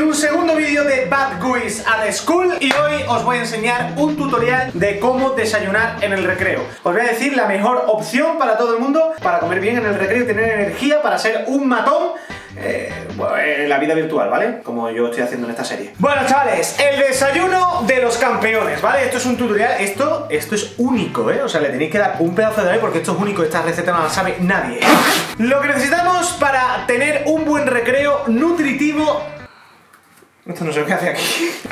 en un segundo vídeo de Bad Guys at School y hoy os voy a enseñar un tutorial de cómo desayunar en el recreo. Os voy a decir la mejor opción para todo el mundo para comer bien en el recreo y tener energía para ser un matón eh, en la vida virtual, ¿vale? Como yo estoy haciendo en esta serie. Bueno, chavales, el desayuno de los campeones, ¿vale? Esto es un tutorial, esto, esto es único, ¿eh? O sea, le tenéis que dar un pedazo de like porque esto es único, esta receta no la sabe nadie. Lo que necesitamos para tener un buen recreo nutritivo esto no sé qué hace aquí.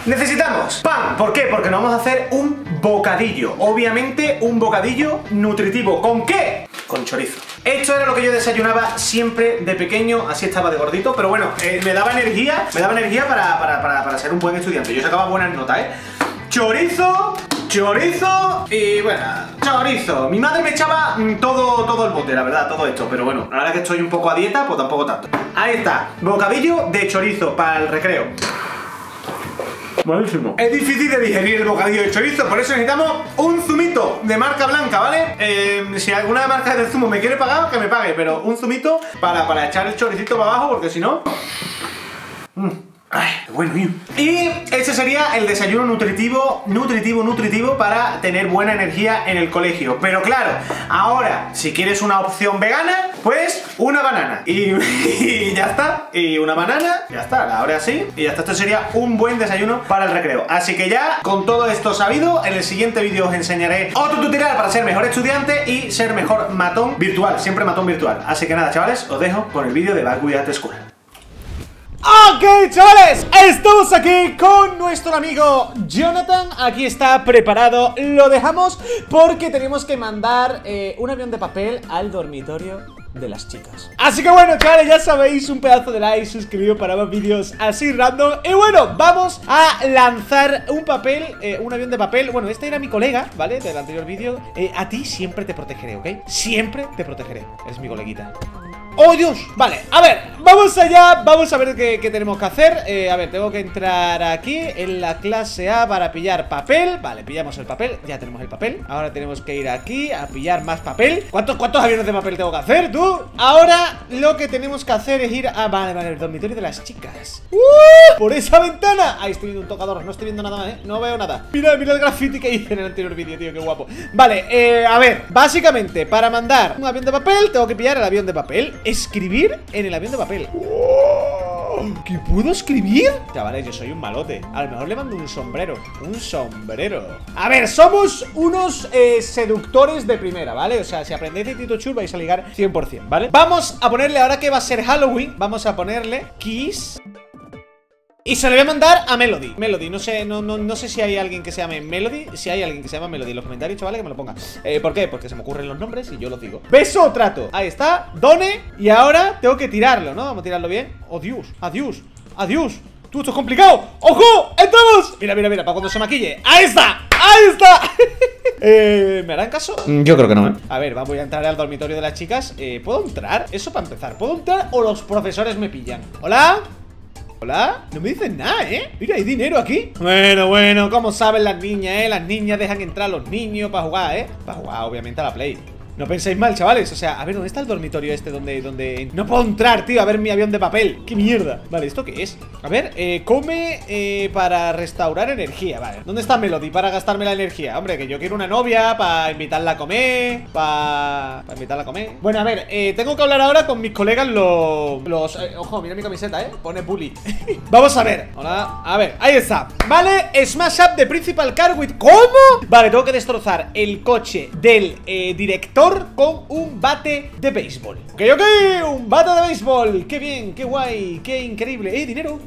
Necesitamos pan. ¿Por qué? Porque nos vamos a hacer un bocadillo. Obviamente un bocadillo nutritivo. ¿Con qué? Con chorizo. Esto era lo que yo desayunaba siempre de pequeño, así estaba de gordito, pero bueno, eh, me daba energía, me daba energía para, para, para, para ser un buen estudiante. Yo sacaba buenas notas, ¿eh? Chorizo, chorizo y bueno, chorizo. Mi madre me echaba mm, todo, todo el bote, la verdad, todo esto. Pero bueno, ahora que estoy un poco a dieta, pues tampoco tanto. Ahí está, bocadillo de chorizo para el recreo. Buenísimo. Es difícil de digerir el bocadillo de chorizo, por eso necesitamos un zumito de marca blanca, ¿vale? Eh, si alguna marca de zumo me quiere pagar, que me pague, pero un zumito para, para echar el choricito para abajo, porque si no... Mm. Ay, bueno, Y ese sería el desayuno nutritivo, nutritivo, nutritivo para tener buena energía en el colegio. Pero claro, ahora, si quieres una opción vegana, pues una banana. Y, ya está. Y una banana, ya está. Ahora sí. Y ya está. Esto sería un buen desayuno para el recreo. Así que ya, con todo esto sabido, en el siguiente vídeo os enseñaré otro tutorial para ser mejor estudiante y ser mejor matón virtual. Siempre matón virtual. Así que nada, chavales, os dejo con el vídeo de At School. Ok, chavales, estamos aquí con nuestro amigo Jonathan. Aquí está preparado, lo dejamos porque tenemos que mandar eh, un avión de papel al dormitorio de las chicas. Así que bueno, chavales, ya sabéis, un pedazo de like, suscribido para más vídeos así random. Y bueno, vamos a lanzar un papel, eh, un avión de papel. Bueno, este era mi colega, ¿vale? Del anterior vídeo. Eh, A ti siempre te protegeré, ¿ok? Siempre te protegeré, eres mi coleguita ¡Oh, Dios! Vale, a ver, vamos allá Vamos a ver qué, tenemos que hacer eh, A ver, tengo que entrar aquí En la clase A para pillar papel Vale, pillamos el papel, ya tenemos el papel Ahora tenemos que ir aquí a pillar más papel ¿Cuántos, cuántos aviones de papel tengo que hacer, tú? Ahora lo que tenemos que hacer es ir a... Vale, vale, el dormitorio de las chicas ¡Uh! ¡Por esa ventana! Ahí estoy viendo un tocador, no estoy viendo nada ¿eh? No veo nada Mira, mira el graffiti que hice en el anterior vídeo, tío, qué guapo Vale, eh, a ver, básicamente Para mandar un avión de papel, tengo que pillar el avión de papel escribir en el avión de papel ¿Qué puedo escribir? Chavales, yo soy un malote A lo mejor le mando un sombrero Un sombrero A ver, somos unos eh, seductores de primera, ¿vale? O sea, si aprendéis de Tito Chur vais a ligar 100%, ¿vale? Vamos a ponerle, ahora que va a ser Halloween Vamos a ponerle Kiss y se le voy a mandar a Melody Melody, no sé, no, no, no sé si hay alguien que se llame Melody Si hay alguien que se llama Melody en los comentarios, chavales, que me lo ponga eh, ¿Por qué? Porque se me ocurren los nombres y yo los digo Beso o trato, ahí está, done Y ahora tengo que tirarlo, ¿no? Vamos a tirarlo bien Oh, Dios, adiós, adiós Tú, esto es complicado ¡Ojo! ¡Entramos! Mira, mira, mira, para cuando se maquille ¡Ahí está! ¡Ahí está! eh, ¿Me harán caso? Mm, yo creo que no, ¿eh? A ver, voy a entrar al dormitorio de las chicas eh, ¿Puedo entrar? Eso para empezar ¿Puedo entrar o los profesores me pillan? ¿Hola? ¿Hola? No me dicen nada, ¿eh? Mira, hay dinero aquí Bueno, bueno, como saben las niñas, ¿eh? Las niñas dejan entrar a los niños para jugar, ¿eh? Para jugar, obviamente, a la Play no penséis mal, chavales, o sea, a ver, ¿dónde está el dormitorio este donde, donde... No puedo entrar, tío, a ver mi avión de papel ¡Qué mierda! Vale, ¿esto qué es? A ver, eh, come eh, para restaurar energía, vale ¿Dónde está Melody para gastarme la energía? Hombre, que yo quiero una novia para invitarla a comer Para... para invitarla a comer Bueno, a ver, eh, tengo que hablar ahora con mis colegas los... los eh, ojo, mira mi camiseta, ¿eh? Pone bully Vamos a ver Hola, a ver, ahí está Vale, smash up de Principal Car with... ¿Cómo? Vale, tengo que destrozar el coche del eh, con un bate de béisbol. Ok, ok, un bate de béisbol. Qué bien, qué guay, qué increíble. Eh, dinero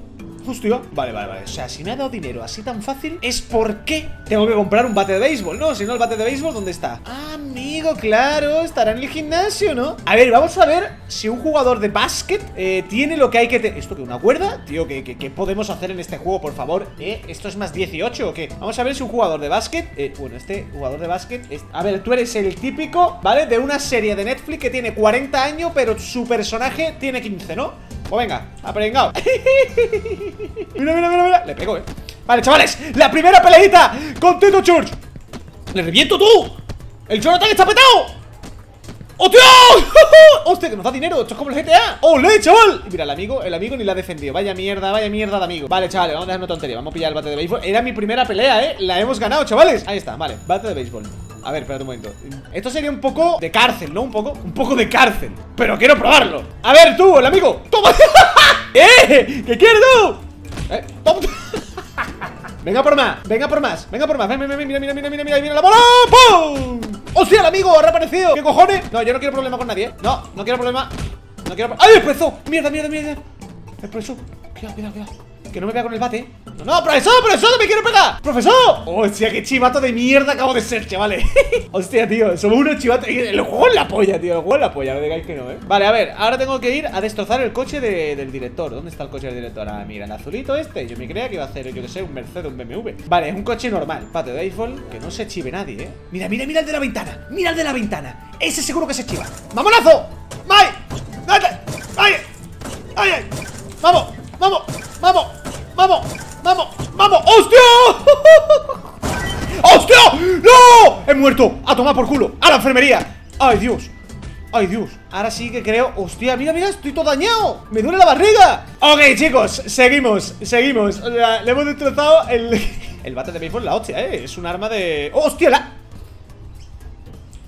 Justo Vale, vale, vale O sea, si me ha dado dinero así tan fácil Es porque tengo que comprar un bate de béisbol, ¿no? Si no, el bate de béisbol, ¿dónde está? Amigo, claro Estará en el gimnasio, ¿no? A ver, vamos a ver si un jugador de básquet eh, Tiene lo que hay que tener ¿Esto que una cuerda? Tío, ¿qué, ¿qué, podemos hacer en este juego, por favor? ¿Eh? ¿Esto es más 18 o qué? Vamos a ver si un jugador de básquet eh, Bueno, este jugador de básquet A ver, tú eres el típico, ¿vale? De una serie de Netflix que tiene 40 años Pero su personaje tiene 15, ¿no? Pues venga, aprengado Mira, mira, mira, mira. Le pego, eh. Vale, chavales La primera peleita Con Tito Church. Le reviento tú. El Jonathan está petado ¡Hostia! ¡Hostia, que nos da dinero! Esto es como el GTA ¡Ole, chaval! Mira, el amigo, el amigo ni la ha defendido. Vaya mierda, vaya mierda de amigo. Vale, chavales, vamos a dejar una tontería. Vamos a pillar el bate de béisbol. Era mi primera pelea, ¿eh? La hemos ganado, chavales. Ahí está, vale, bate de béisbol a ver, espérate un momento Esto sería un poco de cárcel, ¿no? Un poco, un poco de cárcel Pero quiero probarlo A ver, tú, el amigo ¡Toma! ¡Eh! ¿Qué quieres tú? Eh, toma Venga por más, venga por más, venga por más Ven, ven, ven, mira, mira, mira, mira, mira, mira la bola ¡Pum! ¡Hostia, el amigo! ¡Ha reaparecido! ¿Qué cojones? No, yo no quiero problema con nadie, ¿eh? No, no quiero problema No quiero ¡Ay, expreso! ¡Mierda, mierda, mierda! Expreso Cuidado, cuidado, cuidado que no me pega con el bate No, no, profesor, profesor, me quiero pegar ¡Profesor! Hostia, qué chivato de mierda acabo de ser, chavales Hostia, tío, somos unos chivatos El juego es la polla, tío, el juego es la polla No digáis que no, ¿eh? Vale, a ver, ahora tengo que ir a destrozar el coche del director ¿Dónde está el coche del director? Ah, mira, el azulito este Yo me creía que iba a hacer, yo que sé, un Mercedes, un BMW Vale, es un coche normal, patio de Eiffel Que no se chive nadie, ¿eh? Mira, mira, mira el de la ventana Mira el de la ventana Ese seguro que se chiva ¡Vamonazo! ¡May! ¡Ay! ¡Ay! ¡Ay! ¡Vamos! ¡Vamos! ¡Vamos! ¡Vamos! ¡Vamos! ¡Vamos! ¡Hostia! ¡Hostia! ¡No! ¡He muerto! ¡A tomar por culo! ¡A la enfermería! ¡Ay, Dios! ¡Ay, Dios! Ahora sí que creo... ¡Hostia! ¡Mira, mira! ¡Estoy todo dañado! ¡Me duele la barriga! Ok, chicos, seguimos, seguimos le hemos destrozado el... el bate de béisbol, la hostia, eh Es un arma de... ¡Oh, ¡Hostia! La...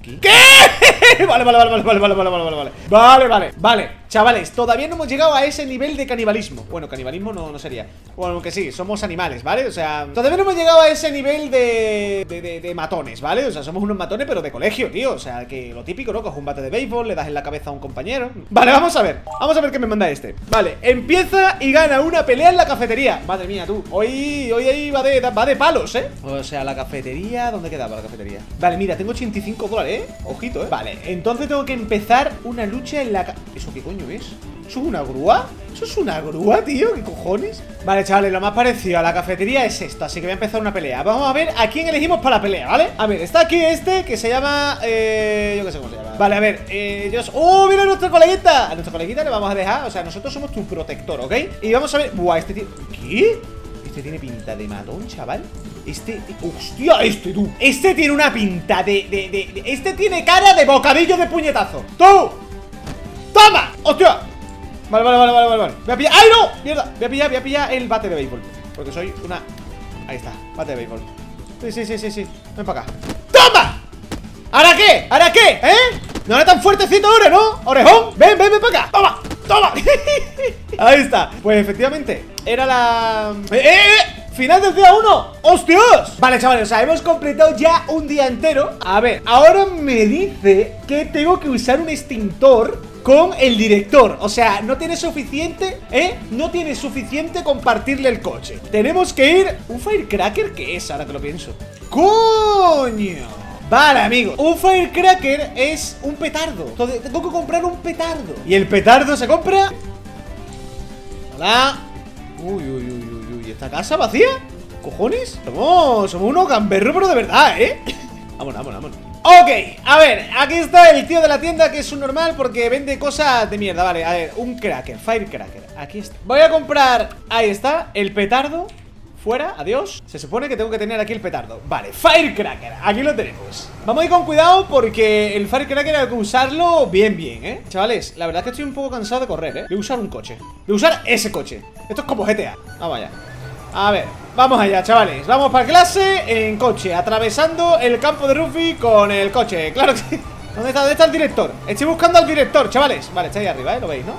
¿Qué? Vale, vale, vale, vale, vale, vale, vale, vale Vale, vale, vale Chavales, todavía no hemos llegado a ese nivel de canibalismo Bueno, canibalismo no, no sería Bueno, aunque sí, somos animales, ¿vale? O sea, todavía no hemos llegado a ese nivel de, de, de, matones, ¿vale? O sea, somos unos matones pero de colegio, tío O sea, que lo típico, ¿no? Coges un bate de béisbol, le das en la cabeza a un compañero Vale, vamos a ver Vamos a ver qué me manda este Vale, empieza y gana una pelea en la cafetería Madre mía, tú Hoy, hoy ahí va de, va de palos, ¿eh? O sea, la cafetería, ¿dónde quedaba la cafetería? Vale, mira, tengo 85 dólares, ¿eh? Ojito, ¿eh? Vale, entonces tengo que empezar una lucha en la... ¿Eso qué coño es? ¿Eso es una grúa? ¿Eso es una grúa, tío? ¿Qué cojones? Vale, chavales, lo más parecido a la cafetería es esto Así que voy a empezar una pelea Vamos a ver a quién elegimos para la pelea, ¿vale? A ver, está aquí este que se llama... Eh... Yo qué sé cómo se llama Vale, a ver, eh... Dios... ¡Oh, mira a nuestra coleguita! A nuestra coleguita le vamos a dejar O sea, nosotros somos tu protector, ¿ok? Y vamos a ver... Buah, este tío... ¿Qué? Este tiene pinta de matón, chaval Este... ¡Hostia, este, tú! Este tiene una pinta de, de, de... Este tiene cara de bocadillo de puñetazo ¡Tú! ¡Toma! ¡Hostia! Vale, vale, vale, vale, vale Voy a pillar... ¡Ay, no! Mierda Voy a pillar, voy a pillar el bate de béisbol Porque soy una... Ahí está, bate de béisbol Sí, sí, sí, sí, sí Ven para acá ¡Toma! ¿Ahora qué? ¿Ahora qué? ¿Eh? No era tan fuertecito ahora, ¿no? Orejón Ven, ven, ven para acá ¡Toma! ¡Toma! Ahí está Pues efectivamente Era la... ¡Eh, eh, eh! ¡Final del día 1! ¡Hostias! Vale, chavales, o sea, hemos completado ya un día entero A ver, ahora me dice que tengo que usar un extintor con el director O sea, no tiene suficiente, ¿eh? No tiene suficiente compartirle el coche Tenemos que ir... ¿Un firecracker qué es? Ahora que lo pienso ¡Coño! Vale, amigo, un firecracker es un petardo Entonces, tengo que comprar un petardo ¿Y el petardo se compra? Hola Uy, uy, uy, uy, uy ¿Esta casa vacía? ¿Cojones? Somos, somos unos gamberros, pero de verdad, ¿eh? vámonos, vámonos, vámonos Ok, a ver, aquí está el tío de la tienda que es un normal porque vende cosas de mierda. Vale, a ver, un cracker, firecracker Aquí está. Voy a comprar, ahí está, el petardo. Fuera, adiós. Se supone que tengo que tener aquí el petardo. Vale, Firecracker, aquí lo tenemos. Vamos a ir con cuidado porque el Firecracker hay que usarlo bien, bien, ¿eh? Chavales, la verdad es que estoy un poco cansado de correr, ¿eh? De usar un coche De usar ese coche. Esto es como GTA Vamos allá. A ver, vamos allá, chavales Vamos para clase en coche Atravesando el campo de rugby con el coche Claro que sí ¿Dónde está? ¿Dónde está el director? Estoy buscando al director, chavales Vale, está ahí arriba, ¿eh? Lo veis, ¿no?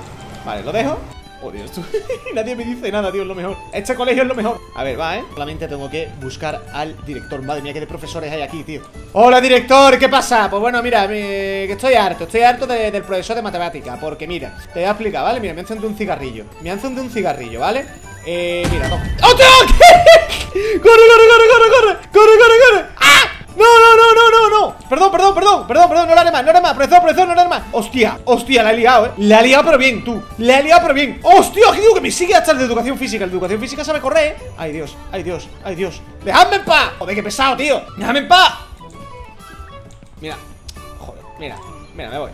Vale, lo dejo Oh, Dios. Nadie me dice nada, tío, es lo mejor Este colegio es lo mejor A ver, va, ¿eh? Solamente tengo que buscar al director Madre mía, qué de profesores hay aquí, tío Hola, director, ¿qué pasa? Pues bueno, mira, que estoy harto Estoy harto del profesor de matemática Porque mira, te voy a explicar, ¿vale? Mira, me han encendido un cigarrillo Me han encendido un cigarrillo, ¿vale? Eh, mira, toma ¡Hostia! ¡Corre, corre, corre, corre, corre! ¡Corre, corre, corre! ¡Ah! ¡No, no, no, no, no, no! Perdón, perdón, perdón, perdón, perdón, no lo haré más, no lo haré más Profesor, profesor, no lo haré más Hostia, hostia, la he liado, eh La he liado pero bien, tú La he liado pero bien Hostia, digo que me sigue hasta el de educación física de educación física sabe correr, eh Ay, Dios, ay, Dios, ay, Dios ¡Dejadme en paz! Joder, qué pesado, tío ¡Dejadme en paz! Mira, joder, mira, mira, me voy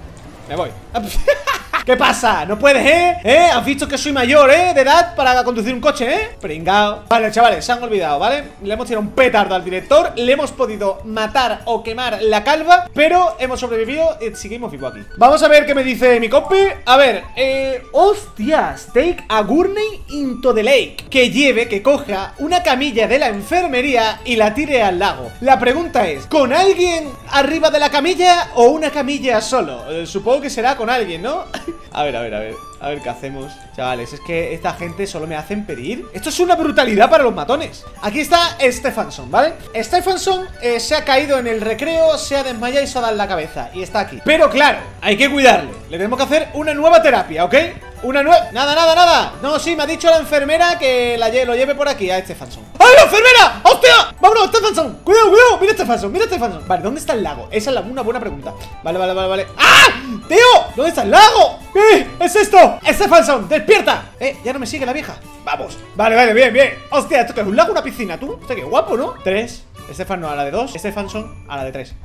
Me voy ¿Qué pasa? ¿No puedes, eh? ¿Eh? ¿Has visto que soy mayor, eh? De edad para conducir un coche, eh? Pringao Vale, chavales, se han olvidado, ¿vale? Le hemos tirado un petardo al director Le hemos podido matar o quemar la calva Pero hemos sobrevivido y seguimos vivo aquí Vamos a ver qué me dice mi compi A ver, eh... Hostias, take a gurney into the lake Que lleve, que coja una camilla de la enfermería y la tire al lago La pregunta es, ¿con alguien arriba de la camilla o una camilla solo? Eh, supongo que será con alguien, ¿no? a ver, a ver, a ver A ver qué hacemos Chavales, es que esta gente solo me hacen pedir. Esto es una brutalidad para los matones. Aquí está Stefanson, ¿vale? Stefanson eh, se ha caído en el recreo Se ha desmayado y se ha dado en la cabeza Y está aquí. Pero claro, hay que cuidarle. Le tenemos que hacer una nueva terapia, ¿ok? Una nueva... Nada, nada, nada. No, sí, me ha dicho la enfermera que la lo lleve por aquí a Stefanson ¡Ay, la enfermera! ¡Hostia! ¡Vámonos, Stefanson! ¡Cuidado, cuidado! ¡Mira Stefanson! ¡Mira Stefanson! Vale, ¿dónde está el lago? Esa es una buena pregunta Vale, vale, vale, vale ¡Ah! ¡Tío! ¿Dónde está el lago? ¿Qué es esto? ¡Stefanson! ¡Despierta! Eh, ya no me sigue la vieja Vamos Vale, vale, bien, bien Hostia, ¿esto qué es un lago o una piscina, tú? Hostia, qué guapo, ¿no? Tres Stefano a la de dos Stefanson a la de tres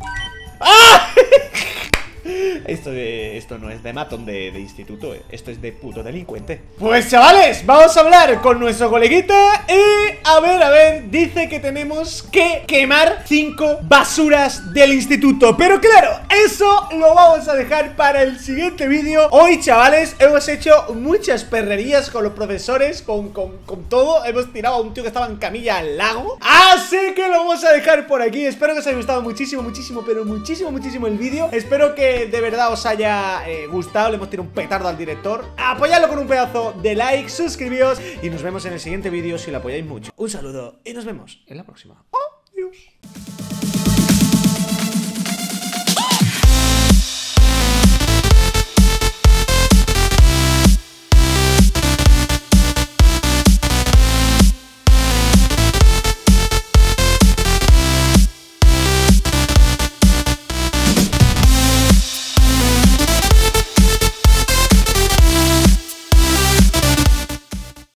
¡Ah! Esto, esto no es de matón de, de instituto, esto es de puto delincuente. Pues chavales, vamos a hablar con nuestro coleguita y a ver, a ver, dice que tenemos que quemar cinco basuras del instituto. Pero claro, eso lo vamos a dejar para el siguiente vídeo. Hoy, chavales, hemos hecho muchas perrerías con los profesores, con, con, con todo. Hemos tirado a un tío que estaba en camilla al lago. Así que lo vamos a dejar por aquí. Espero que os haya gustado muchísimo, muchísimo, pero muchísimo, muchísimo el vídeo. Espero que de verdad os haya eh, gustado. Le hemos tirado un petardo al director. Apoyadlo con un pedazo de like, suscribíos y nos vemos en el siguiente vídeo si lo apoyáis mucho. Un saludo y nos vemos en la próxima. Adiós.